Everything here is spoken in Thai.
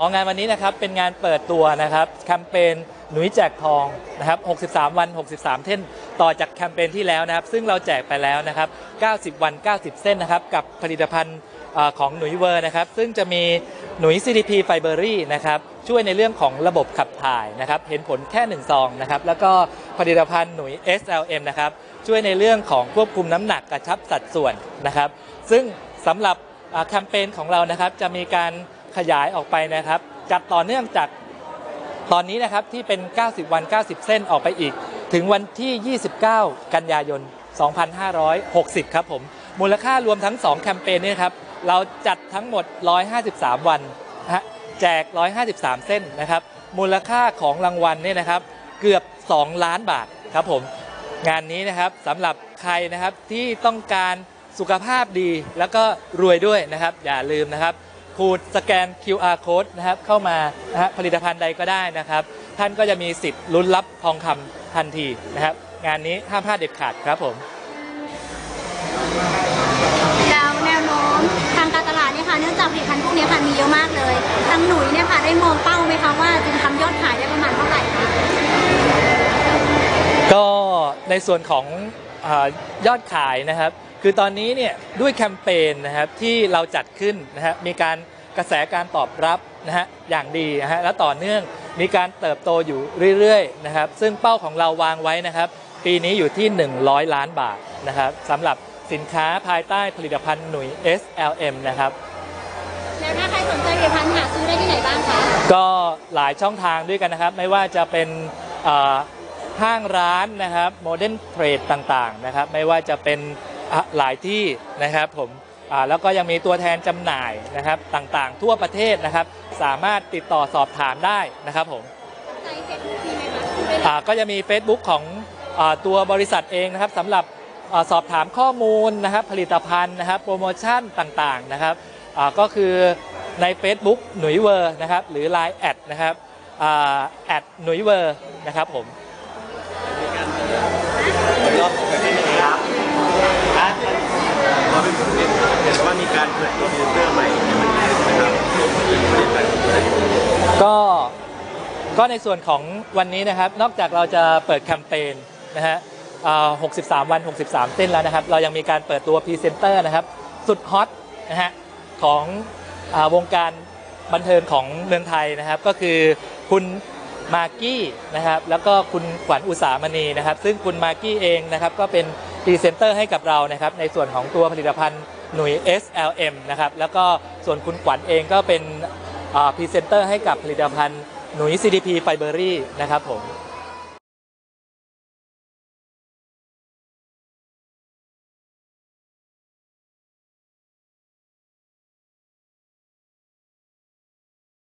อ๋องานวันนี้นะครับเป็นงานเปิดตัวนะครับแคมเปญหนุยแจกทองนะครับ 63 วัน 63เส้นต่อจากแคมเปญที่แล้วนะครับ ซึ่งเราแจกไปแล้วนะครับ 90 วัน 90 เส้นนะครับ กับผลิตภัณฑ์ของหนุยเวอร์นะครับ ซึ่งจะมีหนุย CDP f i b e r y นะครับช่วยในเรื่องของระบบขับถ่ายนะครับ เห็นผลแค่ 1 ซองนะครับ แล้วก็ผลิตภัณฑ์หนุย SLM นะครับ ช่วยในเรื่องของควบคุมน้ำหนักกระชับสัดส่วนนะครับ ซึ่งสำหรับแคมเปญของเรานะครับจะมีการ ขยายออกไปนะครับ จัดต่อเนื่องจากตอนนี้นะครับที่เป็น 90 วัน 90 เส้นออกไปอีก ถึงวันที่ 29 กันยายน 2560 ครับผม มูลค่ารวมทั้ง 2 แคมเปญนี้นะครับ เราจัดทั้งหมด 153 วันฮะแจก 153 เส้นนะครับ มูลค่าของรางวัลเนี่ยนะครับ เกือบ 2 ล้านบาทครับผม งานนี้นะครับสำหรับใครนะครับที่ต้องการสุขภาพดีแล้วก็รวยด้วยนะครับ อย่าลืมนะครับ ขูดสแกน QR code นะครับเข้ามานะฮะผลิตภัณฑ์ใดก็ได้นะครับ ท่านก็จะมีสิทธิ์ลุ้นรับทองคำทันทีนะครับ งานนี้ห้ามพลาดเด็ดขาดครับผม แล้วแนวโน้มทางการตลาดเนี่ยค่ะเนื่องจากผลิตภัณฑ์พวกนี้ค่ะมีเยอะมากเลยทางหนุ่ยเนี่ยค่ะได้มองเป้าไหมคะว่าจะทำยอดขายได้ประมาณเท่าไหร่คะก็ในส่วนของเออยอดขายนะครับ คือตอนนี้เนี่ยด้วยแคมเปญนะครับที่เราจัดขึ้นนะฮะมีการกระแสการตอบรับนะฮะอย่างดีนะฮะและต่อเนื่องมีการเติบโตอยู่เรื่อยๆนะครับซึ่งเป้าของเราวางไว้นะครับ ปีนี้อยู่ที่ 100 ล้านบาทนะครับสำหรับสินค้าภายใต้ผลิตภัณฑ์หนุย SLM นะครับแล้วถ้าใครสนใจผลิตภัณฑ์หาซื้อได้ที่ไหนบ้างคะก็หลายช่องทางด้วยกันนะครับ ไม่ว่าจะเป็นเอ่อห้างร้านนะครับโมเดิร์นเทรดต่างๆนะครับ ไม่ว่าจะเป็นอะ หลายที่นะครับผมอ่าแล้วก็ยังมีตัวแทนจำหน่ายนะครับต่างๆ ทั่วประเทศนะครับ สามารถติดต่อสอบถามได้นะครับผมใจเฟซบุ๊กมีไหมคะพูดได้เลยอ่าก็จะมี Facebook ของอาตัวบริษัทเองนะครับสำหรับอาสอบถามข้อมูลนะครับผลิตภัณฑ์นะครับโปรโมชั่นต่างๆนะครับอ่าก็คือใน Facebook หนุยเวอร์นะครับหรือ Line แอดนะครับแอดหนุยเวอร์นะครับผม เราเป็นผู้เล่นเห็นว่า มีการเปิดตัวพรีเซนเตอร์ใหม่ในวันนี้นะครับผลิตภัณฑ์ของตัวเองก็ก็ในส่วนของวันนี้นะครับ นอกจากเราจะเปิดแคมเปญนะฮะอ่า63 วัน 63 เส้นแล้วนะครับ เรายังมีการเปิดตัวพรีเซนเตอร์นะครับ สุดฮอตนะฮะของอาวงการบันเทิงของเมืองไทยนะครับ ก็คือคุณมาร์กี้นะครับ แล้วก็คุณขวัญอุสามณีนะครับ ซึ่งคุณมาร์กี้เองนะครับ ก็เป็นพรีเซนเตอร์ให้กับเรานะครับ ในส่วนของตัวผลิตภัณฑ์ หนุย SLM นะครับ แล้วก็ส่วนคุณขวัญเองก็เป็นพรีเซนเตอร์ให้กับผลิตภัณฑ์หนุย CDP f i b e r y นะครับผม